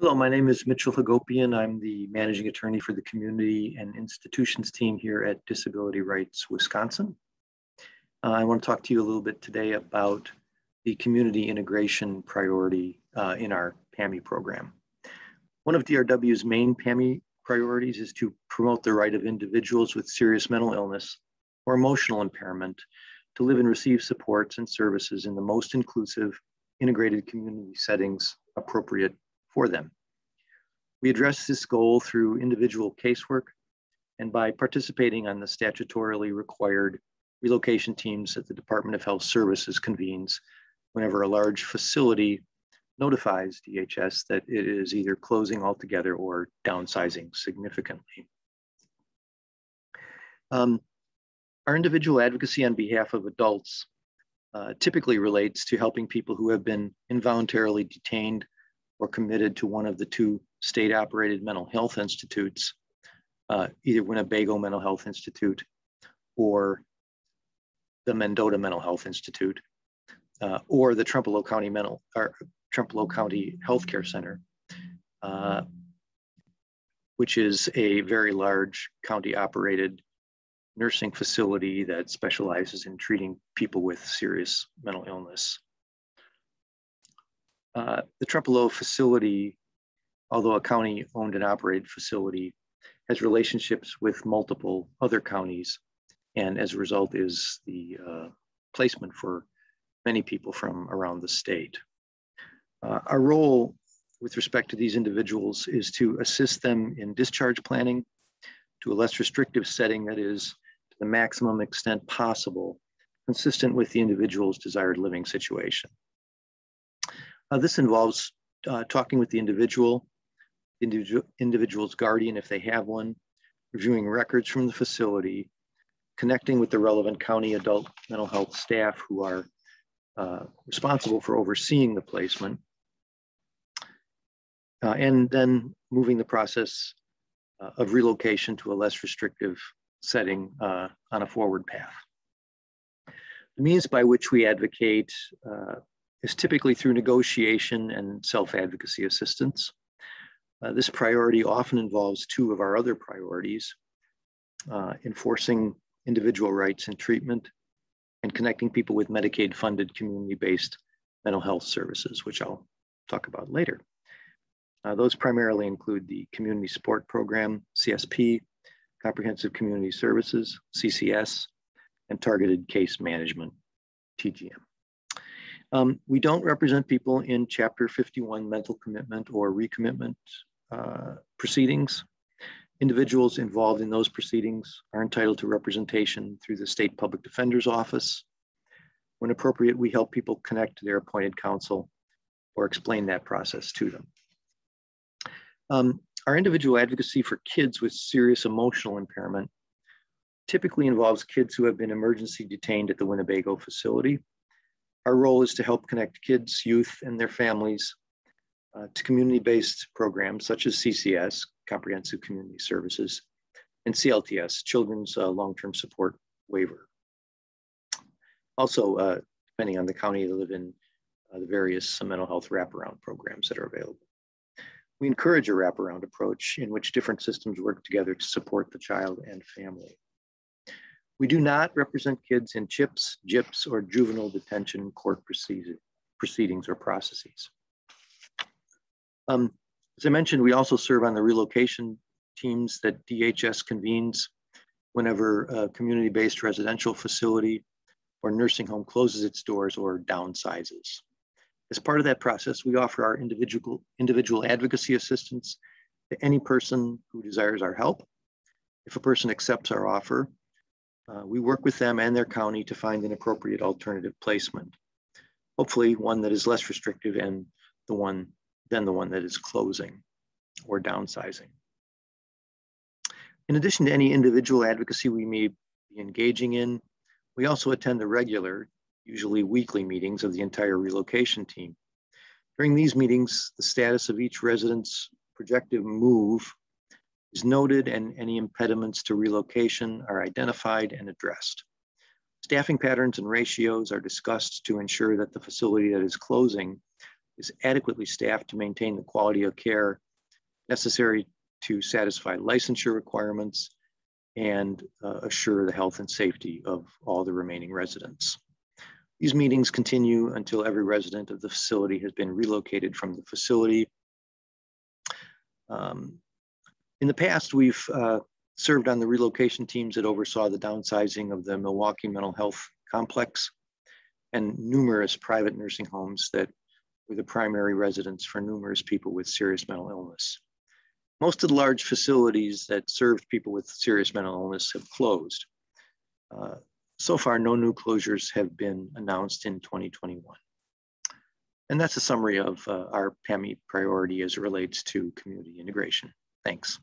Hello, my name is Mitchell Hagopian. I'm the managing attorney for the community and institutions team here at Disability Rights Wisconsin. Uh, I want to talk to you a little bit today about the community integration priority uh, in our PAIMI program. One of DRW's main PAIMI priorities is to promote the right of individuals with serious mental illness or emotional impairment to live and receive supports and services in the most inclusive, integrated community settings appropriate for them. We address this goal through individual casework and by participating on the statutorily required relocation teams that the Department of Health Services convenes whenever a large facility notifies DHS that it is either closing altogether or downsizing significantly. Um, our individual advocacy on behalf of adults uh, typically relates to helping people who have been involuntarily detained or committed to one of the two state operated mental health institutes, uh, either Winnebago Mental Health Institute or the Mendota Mental Health Institute, uh, or the Trempealeau County Mental or Trempealeau County Healthcare Center, uh, which is a very large county operated nursing facility that specializes in treating people with serious mental illness. Uh, the Trempealeau facility, although a county owned and operated facility, has relationships with multiple other counties and as a result is the uh, placement for many people from around the state. Uh, our role with respect to these individuals is to assist them in discharge planning to a less restrictive setting that is to the maximum extent possible, consistent with the individual's desired living situation. Uh, this involves uh, talking with the individual, individual, individual's guardian if they have one, reviewing records from the facility, connecting with the relevant county adult mental health staff who are uh, responsible for overseeing the placement, uh, and then moving the process uh, of relocation to a less restrictive setting uh, on a forward path. The means by which we advocate is typically through negotiation and self-advocacy assistance. Uh, this priority often involves two of our other priorities, uh, enforcing individual rights and treatment and connecting people with Medicaid-funded community-based mental health services, which I'll talk about later. Uh, those primarily include the Community Support Program, CSP, Comprehensive Community Services, CCS, and Targeted Case Management, TCM. Um, we don't represent people in Chapter 51 mental commitment or recommitment uh, proceedings. Individuals involved in those proceedings are entitled to representation through the State Public Defender's Office. When appropriate, we help people connect to their appointed counsel or explain that process to them. Um, our individual advocacy for kids with serious emotional impairment typically involves kids who have been emergency detained at the Winnebago facility our role is to help connect kids, youth, and their families uh, to community-based programs such as CCS, Comprehensive Community Services, and CLTS, Children's uh, Long-Term Support Waiver. Also, uh, depending on the county they live in, uh, the various mental health wraparound programs that are available. We encourage a wraparound approach in which different systems work together to support the child and family. We do not represent kids in CHIPS, JIPS, or juvenile detention court proceedings or processes. Um, as I mentioned, we also serve on the relocation teams that DHS convenes whenever a community-based residential facility or nursing home closes its doors or downsizes. As part of that process, we offer our individual, individual advocacy assistance to any person who desires our help. If a person accepts our offer, uh, we work with them and their county to find an appropriate alternative placement. Hopefully one that is less restrictive and the one than the one that is closing or downsizing. In addition to any individual advocacy we may be engaging in, we also attend the regular, usually weekly meetings of the entire relocation team. During these meetings, the status of each resident's projected move is noted and any impediments to relocation are identified and addressed. Staffing patterns and ratios are discussed to ensure that the facility that is closing is adequately staffed to maintain the quality of care necessary to satisfy licensure requirements and uh, assure the health and safety of all the remaining residents. These meetings continue until every resident of the facility has been relocated from the facility. Um, in the past, we've uh, served on the relocation teams that oversaw the downsizing of the Milwaukee Mental Health Complex and numerous private nursing homes that were the primary residence for numerous people with serious mental illness. Most of the large facilities that served people with serious mental illness have closed. Uh, so far, no new closures have been announced in 2021. And that's a summary of uh, our PAIMI priority as it relates to community integration. Thanks.